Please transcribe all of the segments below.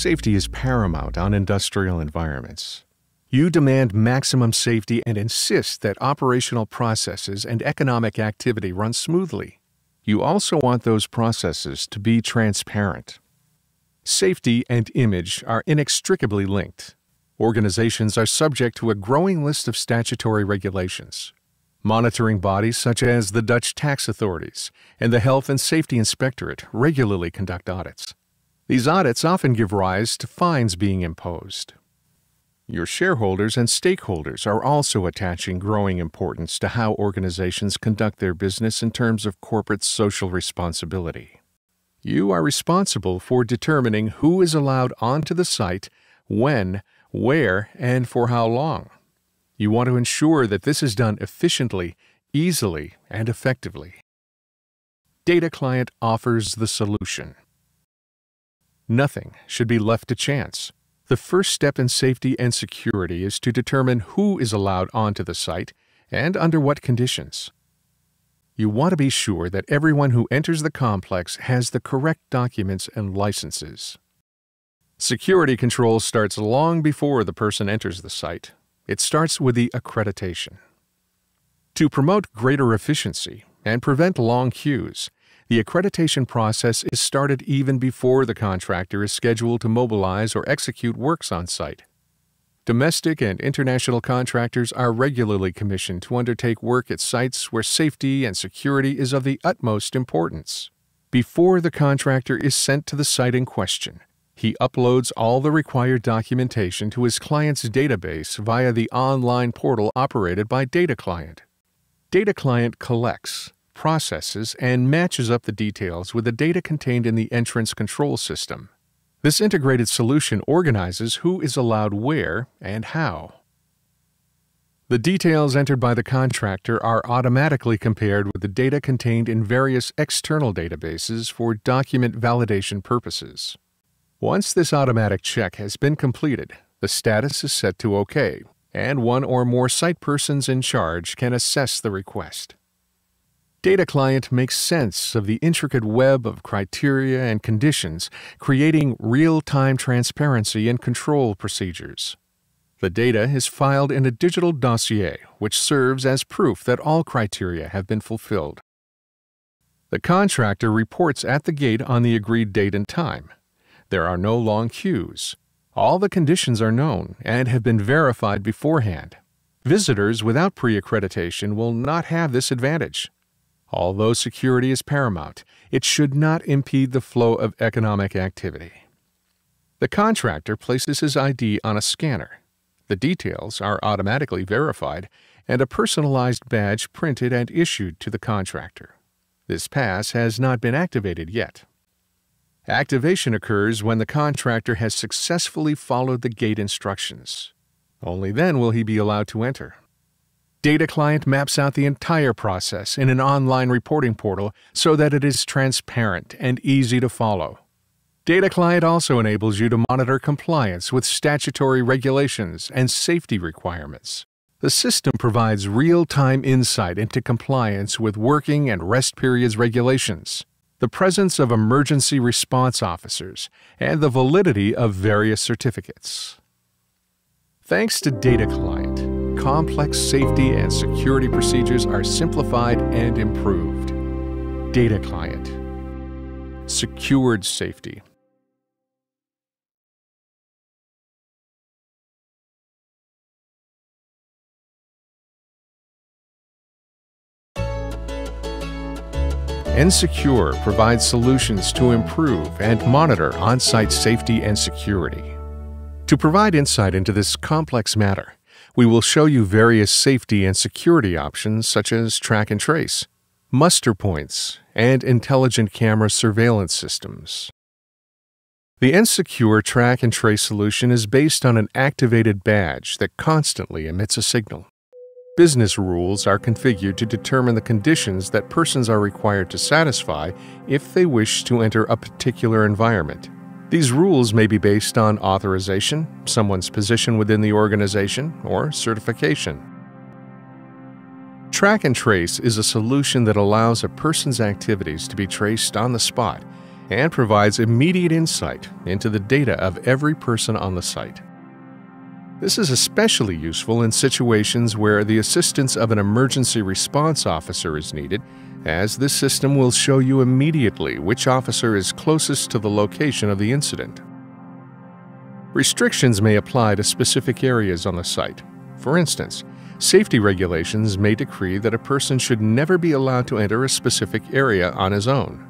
Safety is paramount on industrial environments. You demand maximum safety and insist that operational processes and economic activity run smoothly. You also want those processes to be transparent. Safety and image are inextricably linked. Organizations are subject to a growing list of statutory regulations. Monitoring bodies such as the Dutch tax authorities and the Health and Safety Inspectorate regularly conduct audits. These audits often give rise to fines being imposed. Your shareholders and stakeholders are also attaching growing importance to how organizations conduct their business in terms of corporate social responsibility. You are responsible for determining who is allowed onto the site, when, where, and for how long. You want to ensure that this is done efficiently, easily, and effectively. Data Client offers the solution. Nothing should be left to chance. The first step in safety and security is to determine who is allowed onto the site and under what conditions. You want to be sure that everyone who enters the complex has the correct documents and licenses. Security control starts long before the person enters the site it starts with the accreditation. To promote greater efficiency and prevent long queues, the accreditation process is started even before the contractor is scheduled to mobilize or execute works on site. Domestic and international contractors are regularly commissioned to undertake work at sites where safety and security is of the utmost importance. Before the contractor is sent to the site in question, he uploads all the required documentation to his client's database via the online portal operated by Data Client. Data Client collects, processes, and matches up the details with the data contained in the entrance control system. This integrated solution organizes who is allowed where and how. The details entered by the contractor are automatically compared with the data contained in various external databases for document validation purposes. Once this automatic check has been completed, the status is set to OK, and one or more site persons in charge can assess the request. Data Client makes sense of the intricate web of criteria and conditions, creating real-time transparency and control procedures. The data is filed in a digital dossier, which serves as proof that all criteria have been fulfilled. The contractor reports at the gate on the agreed date and time, there are no long queues. All the conditions are known and have been verified beforehand. Visitors without pre-accreditation will not have this advantage. Although security is paramount, it should not impede the flow of economic activity. The contractor places his ID on a scanner. The details are automatically verified and a personalized badge printed and issued to the contractor. This pass has not been activated yet. Activation occurs when the contractor has successfully followed the gate instructions. Only then will he be allowed to enter. Data Client maps out the entire process in an online reporting portal so that it is transparent and easy to follow. Data Client also enables you to monitor compliance with statutory regulations and safety requirements. The system provides real-time insight into compliance with working and rest periods regulations the presence of emergency response officers, and the validity of various certificates. Thanks to Data Client, complex safety and security procedures are simplified and improved. Data Client. Secured safety. Nsecure provides solutions to improve and monitor on-site safety and security. To provide insight into this complex matter, we will show you various safety and security options such as track and trace, muster points, and intelligent camera surveillance systems. The Nsecure track and trace solution is based on an activated badge that constantly emits a signal. Business rules are configured to determine the conditions that persons are required to satisfy if they wish to enter a particular environment. These rules may be based on authorization, someone's position within the organization, or certification. Track and Trace is a solution that allows a person's activities to be traced on the spot and provides immediate insight into the data of every person on the site. This is especially useful in situations where the assistance of an emergency response officer is needed, as this system will show you immediately which officer is closest to the location of the incident. Restrictions may apply to specific areas on the site. For instance, safety regulations may decree that a person should never be allowed to enter a specific area on his own.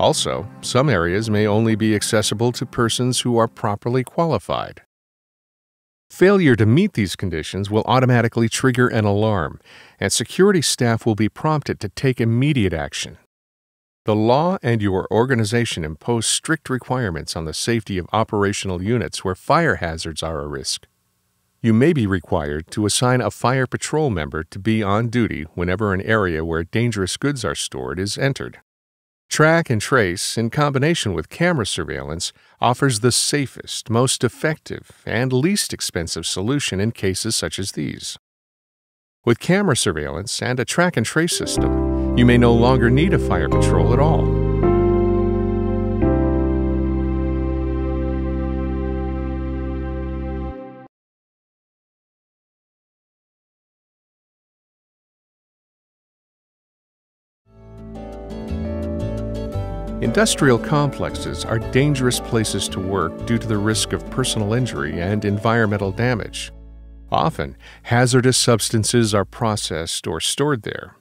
Also, some areas may only be accessible to persons who are properly qualified. Failure to meet these conditions will automatically trigger an alarm, and security staff will be prompted to take immediate action. The law and your organization impose strict requirements on the safety of operational units where fire hazards are a risk. You may be required to assign a fire patrol member to be on duty whenever an area where dangerous goods are stored is entered. Track and trace, in combination with camera surveillance, offers the safest, most effective, and least expensive solution in cases such as these. With camera surveillance and a track and trace system, you may no longer need a fire patrol at all. Industrial complexes are dangerous places to work due to the risk of personal injury and environmental damage. Often, hazardous substances are processed or stored there.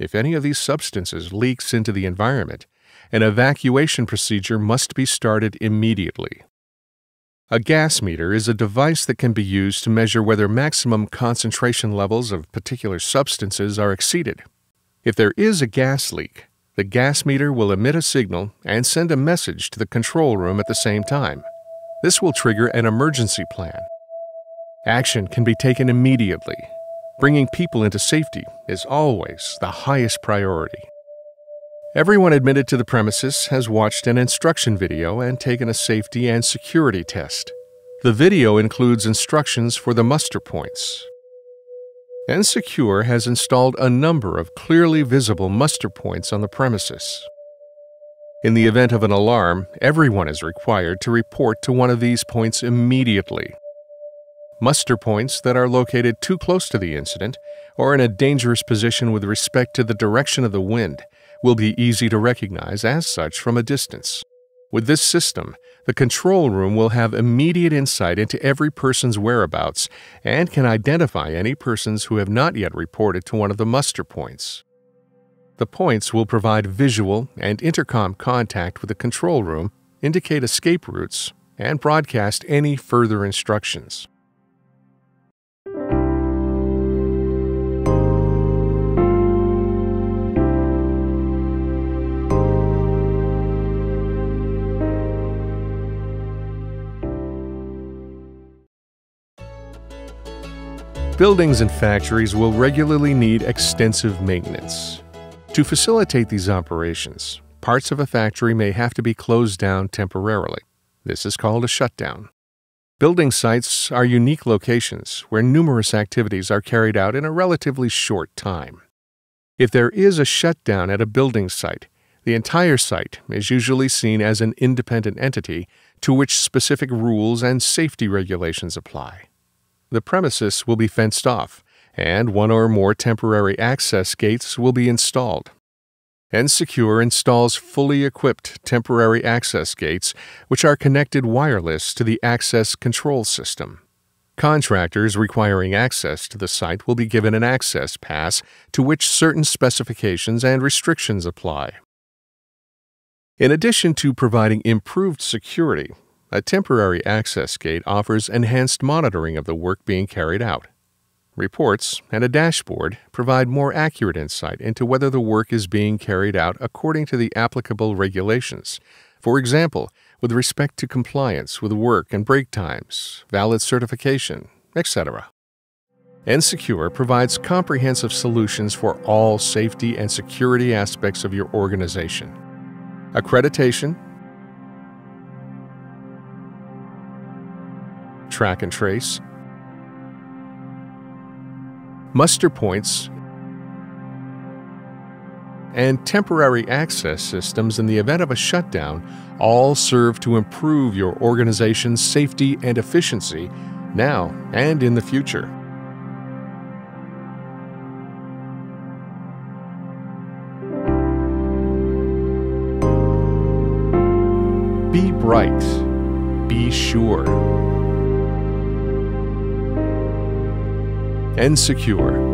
If any of these substances leaks into the environment, an evacuation procedure must be started immediately. A gas meter is a device that can be used to measure whether maximum concentration levels of particular substances are exceeded. If there is a gas leak, the gas meter will emit a signal and send a message to the control room at the same time. This will trigger an emergency plan. Action can be taken immediately. Bringing people into safety is always the highest priority. Everyone admitted to the premises has watched an instruction video and taken a safety and security test. The video includes instructions for the muster points, Nsecure has installed a number of clearly visible muster points on the premises. In the event of an alarm, everyone is required to report to one of these points immediately. Muster points that are located too close to the incident or in a dangerous position with respect to the direction of the wind will be easy to recognize as such from a distance. With this system, the control room will have immediate insight into every person's whereabouts and can identify any persons who have not yet reported to one of the muster points. The points will provide visual and intercom contact with the control room, indicate escape routes, and broadcast any further instructions. Buildings and factories will regularly need extensive maintenance. To facilitate these operations, parts of a factory may have to be closed down temporarily. This is called a shutdown. Building sites are unique locations where numerous activities are carried out in a relatively short time. If there is a shutdown at a building site, the entire site is usually seen as an independent entity to which specific rules and safety regulations apply the premises will be fenced off, and one or more temporary access gates will be installed. Nsecure installs fully equipped temporary access gates which are connected wireless to the access control system. Contractors requiring access to the site will be given an access pass to which certain specifications and restrictions apply. In addition to providing improved security, a temporary access gate offers enhanced monitoring of the work being carried out. Reports and a dashboard provide more accurate insight into whether the work is being carried out according to the applicable regulations. For example, with respect to compliance with work and break times, valid certification, etc. Nsecure provides comprehensive solutions for all safety and security aspects of your organization. Accreditation, track and trace, muster points, and temporary access systems in the event of a shutdown all serve to improve your organization's safety and efficiency now and in the future. Be bright. Be sure. Nsecure.